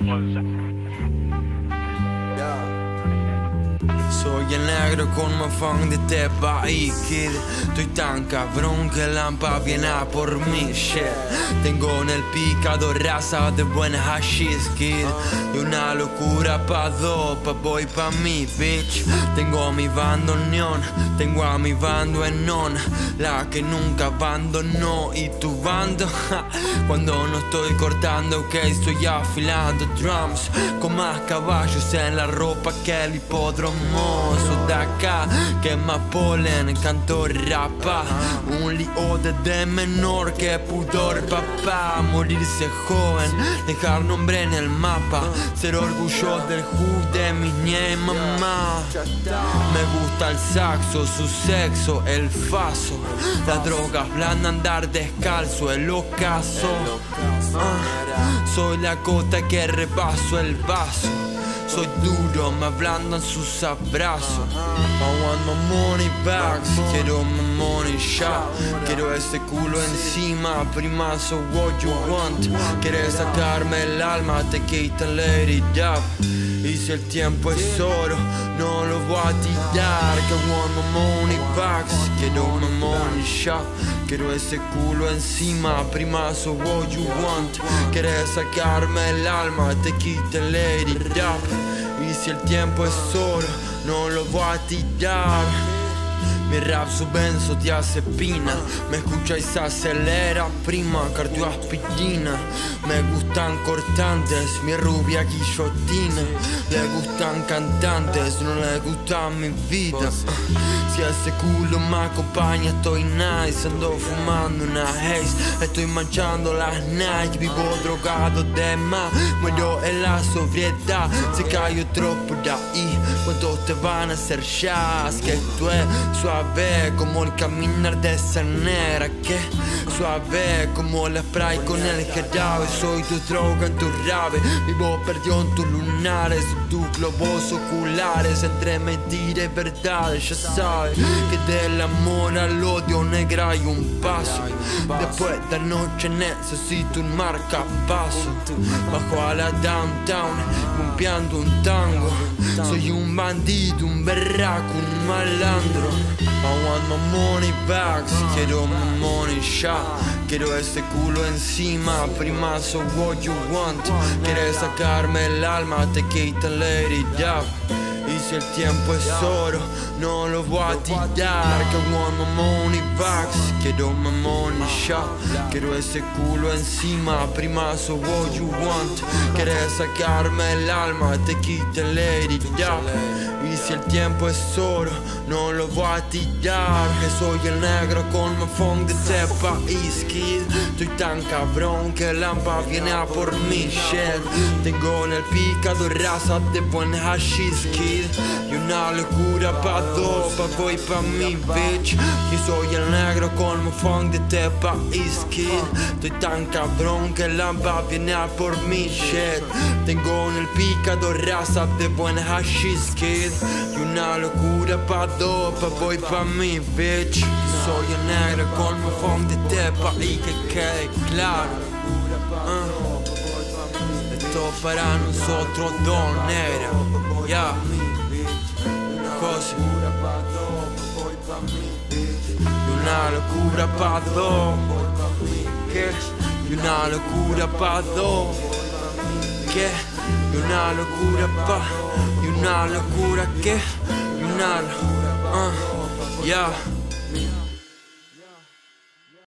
was Soy el negro con más fan de este país, kid. Estoy tan cabrón que la lampa viene a por mí, shit. Tengo en el picado raza de buenas hashish, kid. Y una locura pa' dos, pa' boy pa' mí, bitch. Tengo mi bando neon, tengo a mi bando en non La que nunca abandonó y tu bando Cuando no estoy cortando, que estoy afilando drums. Con más caballos en la ropa que el hipódromo Soy de acá, que más polen, canto rapa. Un lío de D menor que pudor papá. Morirse joven, dejar nombre en el mapa. Ser orgulloso del hood de mi y mamá Me gusta el saxo, su sexo, el faso. Las drogas blandas, andar descalzo, el ocaso. Ah, Soy la gota que repaso el vaso soy duro, me ablandan sus abrazos. I want my money back, quiero mi money shot. Quiero ese culo encima, prima, so what you want. Quieres sacarme el alma, te quitan let it up. Y si el tiempo es oro, no lo voy a tirar. Que I want my money back, quiero mi money shot. Quiero ese culo encima, prima, so what you want. Quieres sacarme el alma, te let it up. Y si el tiempo es oro, no lo voy a tirar. Mi rap benzo ti pina Me escucha y se acelera prima Cardioaspirina Me gustan cortantes Mi rubia guillotina Le gustan cantantes No le gusta mi vida. Si ese culo me acompaña estoy nice. Ando fumando una haze Estoy manchando las nights Vivo drogado de más Muero en la sobriedad. Se cae otro por ahí ¿Cuántos te van a hacer jazz? Que esto es suave como el caminar de esa negra Que suave como la spray con el jarabe. Soy tu droga en tu rave Vivo perdido en tus lunares Tus globos oculares. Entre mentiras y verdades Ya sabes que del amor al odio negra hay un paso Después de noche necesito un marcapaso. Bajo a la downtown Cumpiando un tango. Soy un bandido, un berraco, un malandro. I want my money back, quiero mi money shot Quiero ese culo encima, prima, so what you want. Quieres sacarme el alma, te quitan let it up y si el tiempo es oro, no lo voy a tirar. Que want my money back, quiero mi money shot Quiero ese culo encima, prima, so what you want. Quieres sacarme el alma, te let it up y si el tiempo es oro, no lo voy a tirar. Que soy el negro con funk de este país, kid Estoy tan cabrón que el lampa viene a por mi shit. Tengo en el picado raza de buen hashish, kid. Y una locura pa' dos, pa' voy pa' mi bitch. Yo soy el negro con funk de este país, kid Estoy tan cabrón que el lampa viene a por mi shit. Tengo en el picado raza de buen hashish, kid y una locura pa' dos, pa' voy pa' mi bitch Soy el negro con mi de este país que quede claro uh. Esto para nosotros dos negras, ya José Y una locura pa' dos ¿Qué? Y una locura pa' dos ¿Qué? Y una locura pa' Y una locura que Y una locura uh, Ya